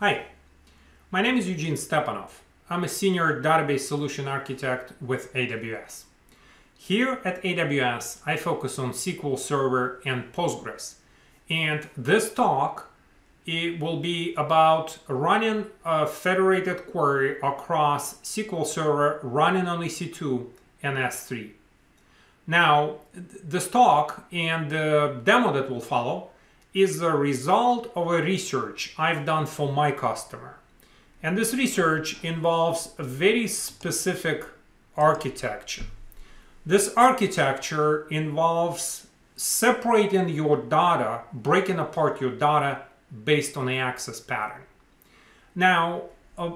Hi, my name is Eugene Stepanov. I'm a senior database solution architect with AWS. Here at AWS, I focus on SQL Server and Postgres. And this talk it will be about running a federated query across SQL Server running on EC2 and S3. Now, this talk and the demo that will follow is the result of a research I've done for my customer. And this research involves a very specific architecture. This architecture involves separating your data, breaking apart your data based on the access pattern. Now, uh,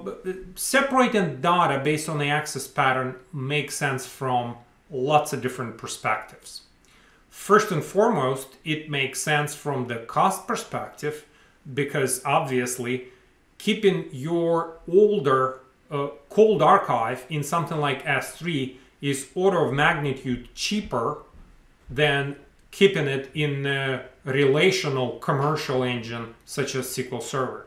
separating data based on the access pattern makes sense from lots of different perspectives. First and foremost, it makes sense from the cost perspective because obviously keeping your older uh, cold archive in something like S3 is order of magnitude cheaper than keeping it in a relational commercial engine such as SQL Server.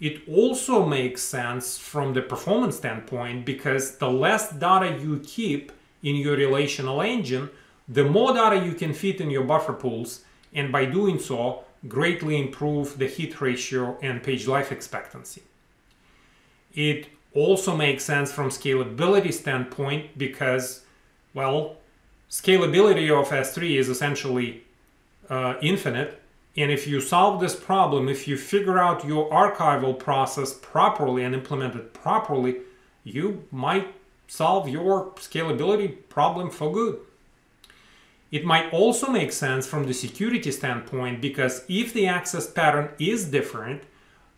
It also makes sense from the performance standpoint because the less data you keep in your relational engine, the more data you can fit in your buffer pools, and by doing so, greatly improve the hit ratio and page life expectancy. It also makes sense from scalability standpoint because, well, scalability of S3 is essentially uh, infinite. And if you solve this problem, if you figure out your archival process properly and implement it properly, you might solve your scalability problem for good. It might also make sense from the security standpoint because if the access pattern is different,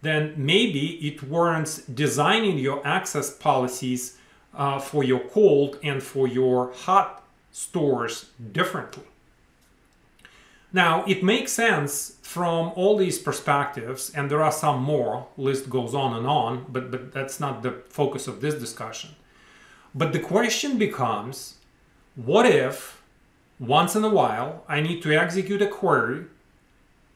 then maybe it warrants designing your access policies uh, for your cold and for your hot stores differently. Now, it makes sense from all these perspectives, and there are some more, list goes on and on, but, but that's not the focus of this discussion. But the question becomes, what if once in a while, I need to execute a query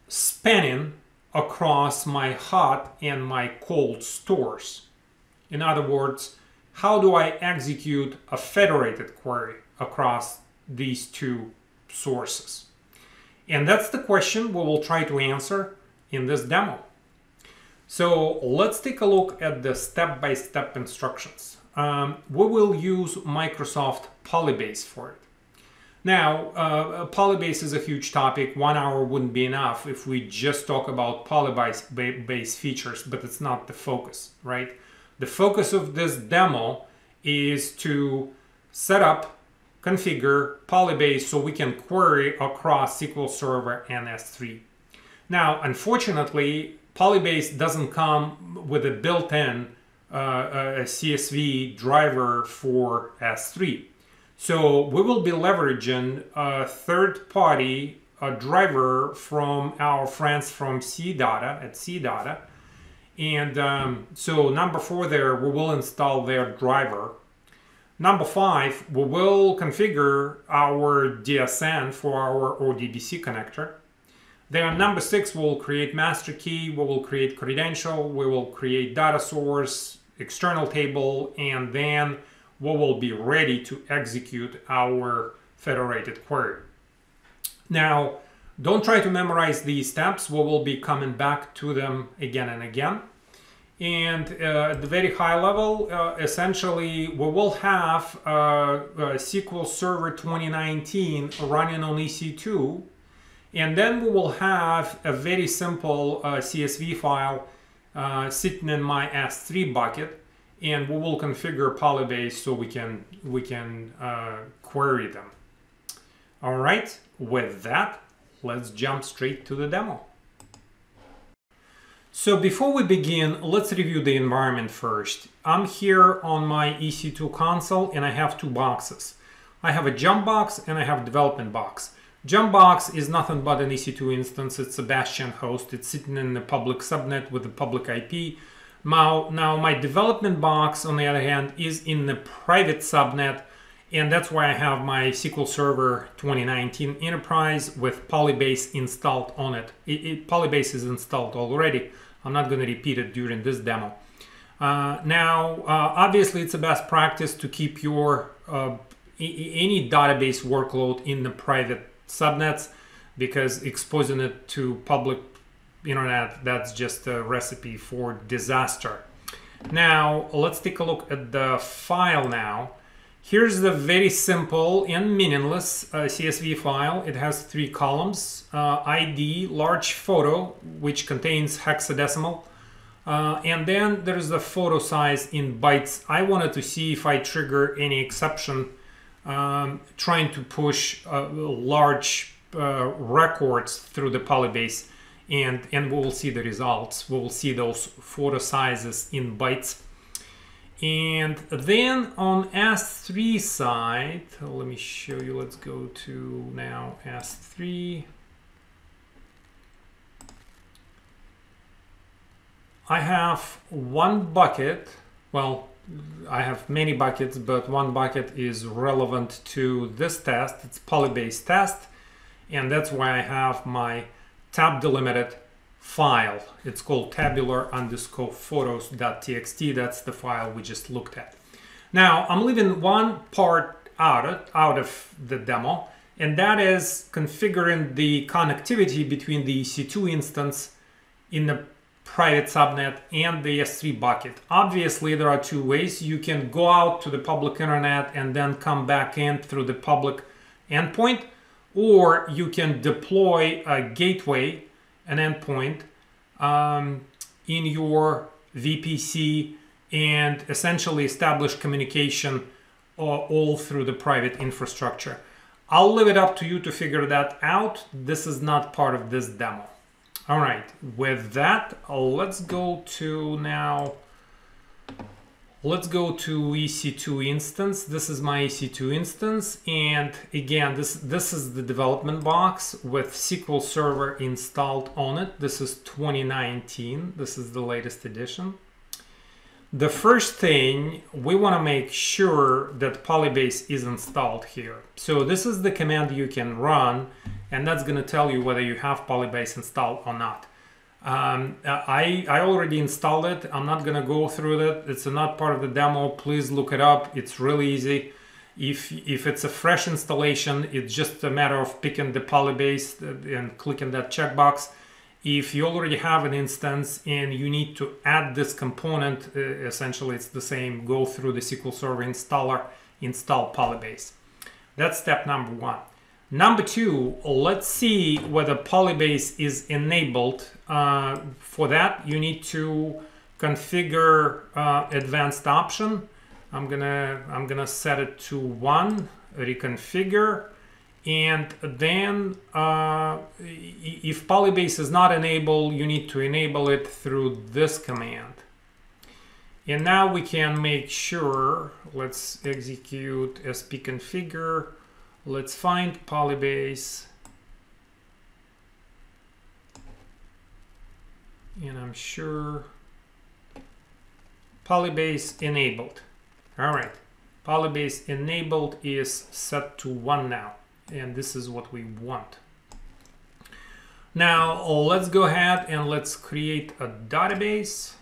spanning across my hot and my cold stores. In other words, how do I execute a federated query across these two sources? And that's the question we will try to answer in this demo. So let's take a look at the step-by-step -step instructions. Um, we will use Microsoft Polybase for it. Now, uh, Polybase is a huge topic. One hour wouldn't be enough if we just talk about Polybase features, but it's not the focus, right? The focus of this demo is to set up, configure Polybase so we can query across SQL Server and S3. Now, unfortunately, Polybase doesn't come with a built-in uh, CSV driver for S3. So we will be leveraging a third party a driver from our friends from CData at CData. And um, so number four there, we will install their driver. Number five, we will configure our DSN for our ODBC connector. Then number six, we'll create master key, we will create credential, we will create data source, external table, and then we will be ready to execute our federated query. Now, don't try to memorize these steps. We will be coming back to them again and again. And uh, at the very high level, uh, essentially, we will have uh, uh SQL Server 2019 running on EC2. And then we will have a very simple uh, CSV file uh, sitting in my S3 bucket and we will configure Polybase so we can we can uh, query them. All right, with that, let's jump straight to the demo. So before we begin, let's review the environment first. I'm here on my EC2 console and I have two boxes. I have a jump box and I have a development box. Jump box is nothing but an EC2 instance. It's a Bastion host. It's sitting in the public subnet with a public IP. Now, now my development box, on the other hand, is in the private subnet, and that's why I have my SQL Server 2019 Enterprise with Polybase installed on it. it, it Polybase is installed already. I'm not going to repeat it during this demo. Uh, now, uh, obviously, it's a best practice to keep your uh, any database workload in the private subnets because exposing it to public internet that's just a recipe for disaster. Now, let's take a look at the file now. Here's the very simple and meaningless uh, CSV file. It has three columns, uh, ID, large photo, which contains hexadecimal, uh, and then there's the photo size in bytes. I wanted to see if I trigger any exception um, trying to push uh, large uh, records through the polybase and, and we will see the results. We will see those photo sizes in bytes. And then on S3 side, let me show you, let's go to now S3. I have one bucket, well, I have many buckets, but one bucket is relevant to this test. It's polybase test, and that's why I have my tab delimited file. It's called tabular underscore photos.txt. That's the file we just looked at. Now I'm leaving one part out of, out of the demo, and that is configuring the connectivity between the EC2 instance in the private subnet and the S3 bucket. Obviously, there are two ways. You can go out to the public internet and then come back in through the public endpoint, or you can deploy a gateway an endpoint um, in your VPC and essentially establish communication uh, all through the private infrastructure. I'll leave it up to you to figure that out. This is not part of this demo. All right, with that, let's go to now Let's go to EC2 instance. This is my EC2 instance. And again, this, this is the development box with SQL Server installed on it. This is 2019. This is the latest edition. The first thing, we want to make sure that Polybase is installed here. So this is the command you can run, and that's going to tell you whether you have Polybase installed or not. Um, I, I already installed it. I'm not gonna go through that. It's not part of the demo. Please look it up. It's really easy. If, if it's a fresh installation, it's just a matter of picking the polybase and clicking that checkbox. If you already have an instance and you need to add this component, uh, essentially it's the same. Go through the SQL Server installer, install polybase. That's step number one. Number two, let's see whether Polybase is enabled. Uh, for that, you need to configure uh, advanced option. I'm gonna I'm gonna set it to one, reconfigure, and then uh, if Polybase is not enabled, you need to enable it through this command. And now we can make sure. Let's execute spconfigure Let's find polybase. And I'm sure polybase enabled. All right, polybase enabled is set to one now. And this is what we want. Now let's go ahead and let's create a database.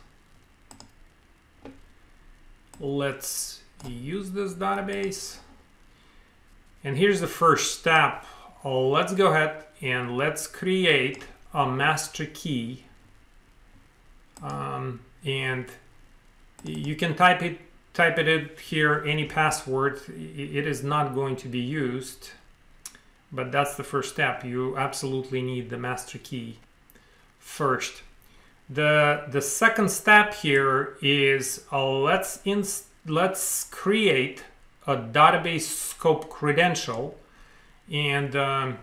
Let's use this database. And here's the first step. Let's go ahead and let's create a master key. Um, and you can type it type it here any password it is not going to be used but that's the first step you absolutely need the master key first the the second step here is uh, let's let's create a database scope credential and um,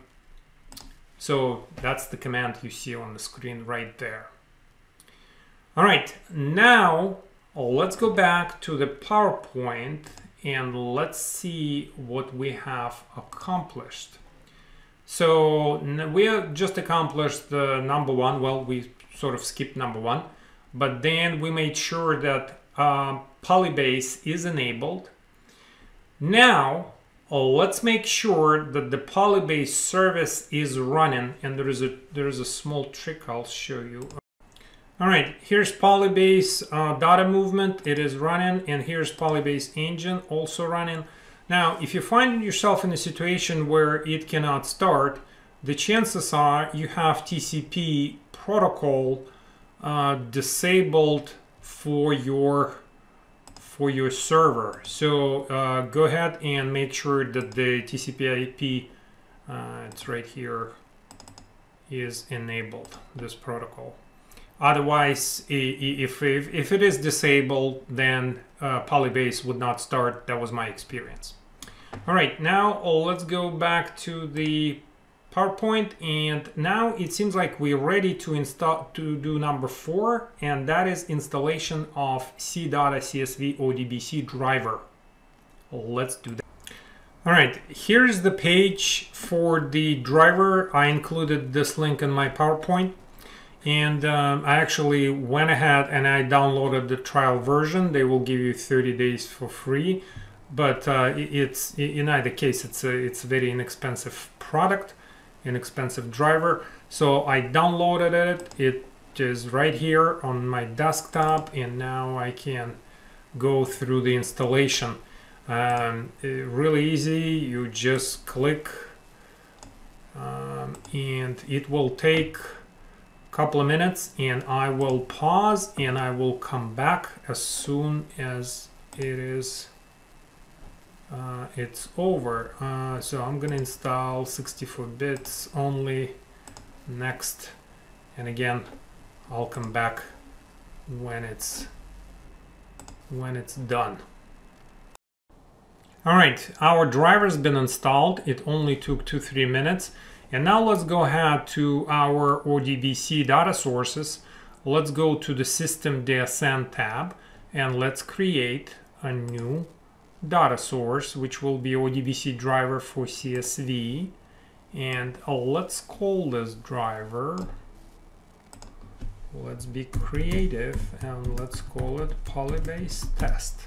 so that's the command you see on the screen right there. All right, now let's go back to the PowerPoint and let's see what we have accomplished. So we have just accomplished the number one, well, we sort of skipped number one, but then we made sure that uh, Polybase is enabled now, uh, let's make sure that the Polybase service is running and there is a there is a small trick I'll show you. All right, here's Polybase uh, data movement. It is running, and here's Polybase engine also running. Now, if you find yourself in a situation where it cannot start, the chances are you have TCP protocol uh, disabled for your for your server. So uh, go ahead and make sure that the TCP/IP, uh, it's right here, is enabled. This protocol. Otherwise, if, if, if it is disabled, then uh, Polybase would not start. That was my experience. All right, now let's go back to the PowerPoint and now it seems like we're ready to install to do number four and that is installation of CDATA CSV ODBC driver. Let's do that. All right, here's the page for the driver. I included this link in my PowerPoint and um, I actually went ahead and I downloaded the trial version. They will give you 30 days for free, but uh, it's in either case it's a it's a very inexpensive product, inexpensive driver. So I downloaded it. It is right here on my desktop, and now I can go through the installation. Um, really easy. You just click, um, and it will take a couple of minutes and I will pause and I will come back as soon as it is uh, it's over. Uh, so I'm gonna install 64 bits only next. And again I'll come back when it's when it's done. All right our driver's been installed. It only took two three minutes. And now let's go ahead to our ODBC data sources. Let's go to the System DSN tab and let's create a new data source, which will be ODBC driver for CSV. And uh, let's call this driver. Let's be creative and let's call it Polybase test.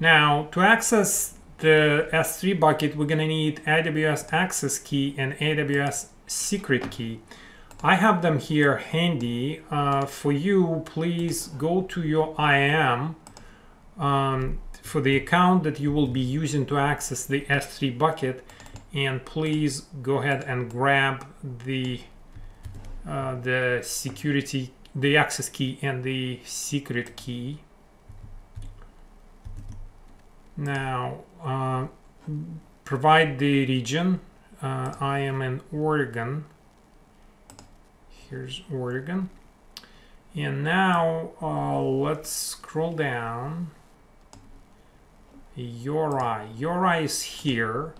Now, to access the S3 bucket, we're gonna need AWS access key and AWS secret key. I have them here handy. Uh, for you, please go to your IAM um, for the account that you will be using to access the S3 bucket and please go ahead and grab the uh, the security the access key and the secret key now, uh, provide the region. Uh, I am in Oregon. Here's Oregon. And now uh, let's scroll down. URI. URI is here.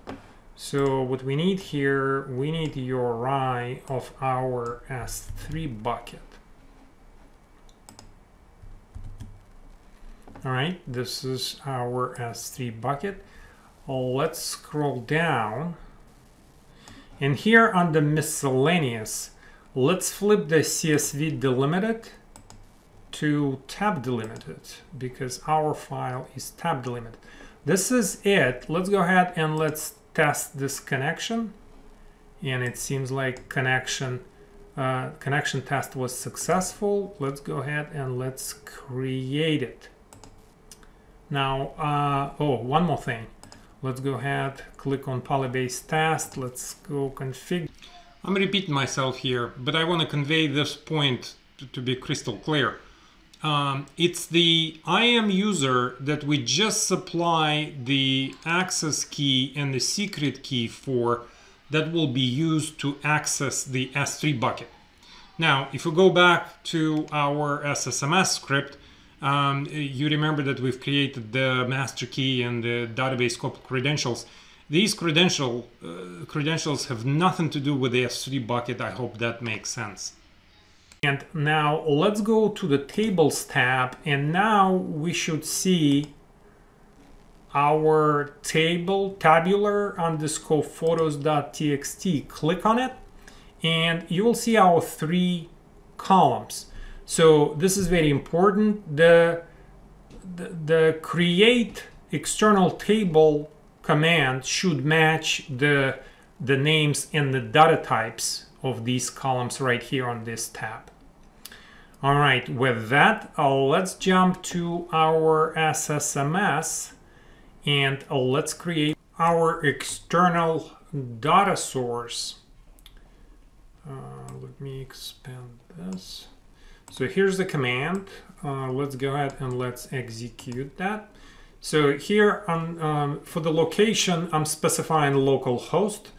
So what we need here, we need URI of our S3 bucket. All right, this is our S3 bucket. Let's scroll down. And here on the miscellaneous, let's flip the CSV delimited to tab delimited because our file is tab delimited. This is it. Let's go ahead and let's test this connection. And it seems like connection uh, connection test was successful. Let's go ahead and let's create it. Now, uh, oh, one more thing. Let's go ahead, click on Polybase test. Let's go configure. I'm repeating myself here, but I want to convey this point to, to be crystal clear. Um, it's the IAM user that we just supply the access key and the secret key for that will be used to access the S3 bucket. Now, if we go back to our SSMS script, um, you remember that we've created the master key and the database credentials. These credential uh, credentials have nothing to do with the S3 bucket. I hope that makes sense. And now let's go to the tables tab and now we should see our table tabular underscore photos.txt. Click on it and you will see our three columns. So this is very important. The, the, the create external table command should match the, the names and the data types of these columns right here on this tab. All right, with that, uh, let's jump to our SSMS and uh, let's create our external data source. Uh, let me expand this. So here's the command. Uh, let's go ahead and let's execute that. So here on, um, for the location, I'm specifying local host.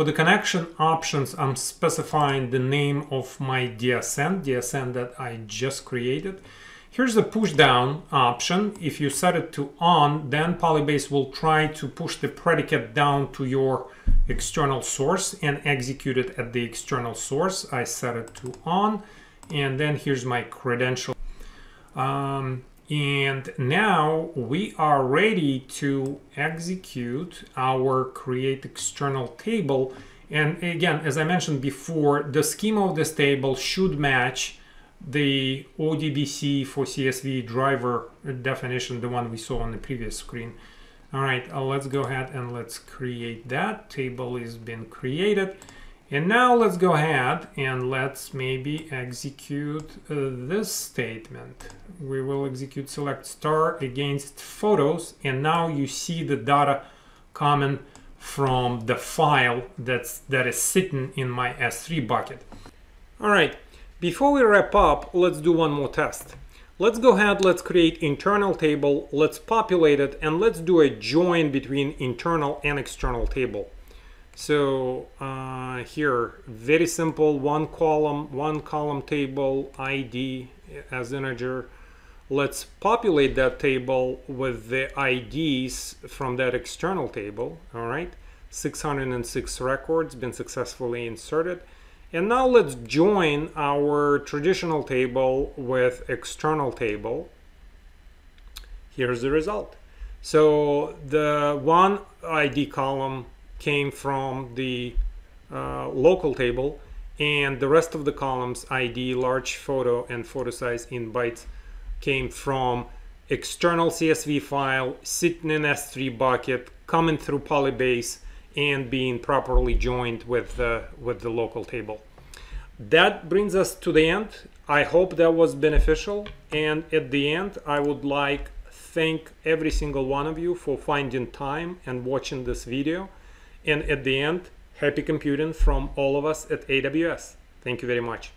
For the connection options, I'm specifying the name of my DSN, DSN that I just created. Here's the push down option. If you set it to on, then Polybase will try to push the predicate down to your external source and execute it at the external source. I set it to on, and then here's my credential. Um, and now we are ready to execute our create external table. And again, as I mentioned before, the schema of this table should match the ODBC for CSV driver definition, the one we saw on the previous screen. All right, uh, let's go ahead and let's create that. Table is been created. And now let's go ahead and let's maybe execute uh, this statement. We will execute select star against photos and now you see the data coming from the file that's that is sitting in my S3 bucket. All right, before we wrap up, let's do one more test. Let's go ahead, let's create internal table, let's populate it, and let's do a join between internal and external table. So uh, here, very simple, one column, one column table, ID as integer. Let's populate that table with the IDs from that external table, all right? 606 records been successfully inserted. And now let's join our traditional table with external table. Here's the result. So the one ID column came from the uh, local table and the rest of the columns ID, large photo and photo size in bytes came from external CSV file sitting in S3 bucket coming through Polybase and being properly joined with the, with the local table. That brings us to the end. I hope that was beneficial and at the end I would like thank every single one of you for finding time and watching this video. And at the end, happy computing from all of us at AWS. Thank you very much.